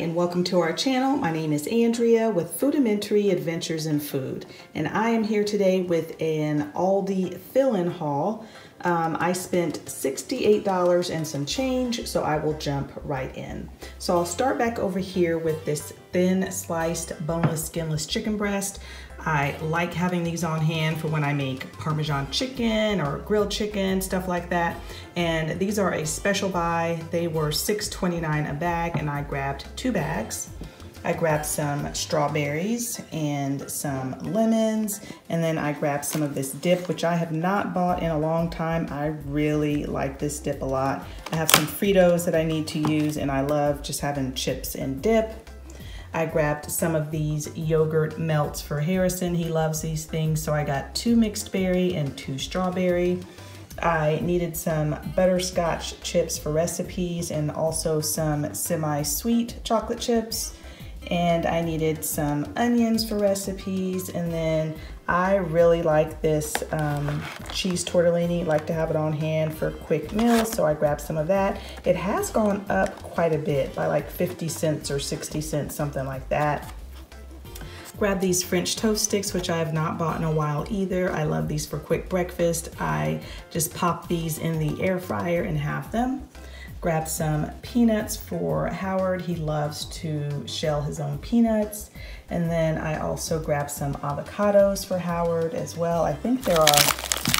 and welcome to our channel. My name is Andrea with Foodamentary Adventures in Food, and I am here today with an Aldi fill-in haul. Um, I spent $68 and some change, so I will jump right in. So I'll start back over here with this thin sliced boneless skinless chicken breast. I like having these on hand for when I make Parmesan chicken or grilled chicken, stuff like that. And these are a special buy. They were $6.29 a bag and I grabbed two bags. I grabbed some strawberries and some lemons, and then I grabbed some of this dip, which I have not bought in a long time. I really like this dip a lot. I have some Fritos that I need to use, and I love just having chips and dip. I grabbed some of these yogurt melts for Harrison. He loves these things, so I got two mixed berry and two strawberry. I needed some butterscotch chips for recipes and also some semi-sweet chocolate chips and I needed some onions for recipes and then I really like this um, cheese tortellini, like to have it on hand for quick meals, so I grabbed some of that. It has gone up quite a bit by like 50 cents or 60 cents, something like that. Grab these French toast sticks, which I have not bought in a while either. I love these for quick breakfast. I just pop these in the air fryer and have them. Grab some peanuts for Howard. He loves to shell his own peanuts. And then I also grabbed some avocados for Howard as well. I think there are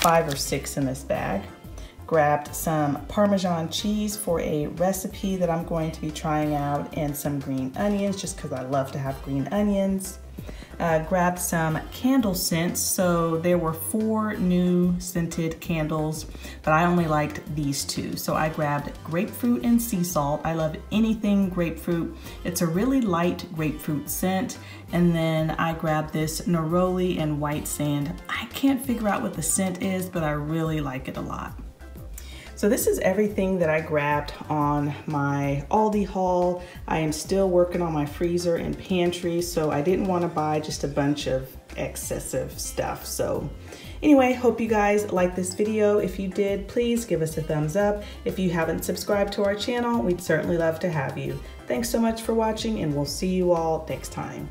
five or six in this bag. Grabbed some Parmesan cheese for a recipe that I'm going to be trying out and some green onions just because I love to have green onions uh, grabbed some candle scents. So there were four new scented candles, but I only liked these two. So I grabbed grapefruit and sea salt. I love anything grapefruit. It's a really light grapefruit scent. And then I grabbed this neroli and white sand. I can't figure out what the scent is, but I really like it a lot. So this is everything that I grabbed on my Aldi haul. I am still working on my freezer and pantry, so I didn't want to buy just a bunch of excessive stuff. So anyway, hope you guys like this video. If you did, please give us a thumbs up. If you haven't subscribed to our channel, we'd certainly love to have you. Thanks so much for watching and we'll see you all next time.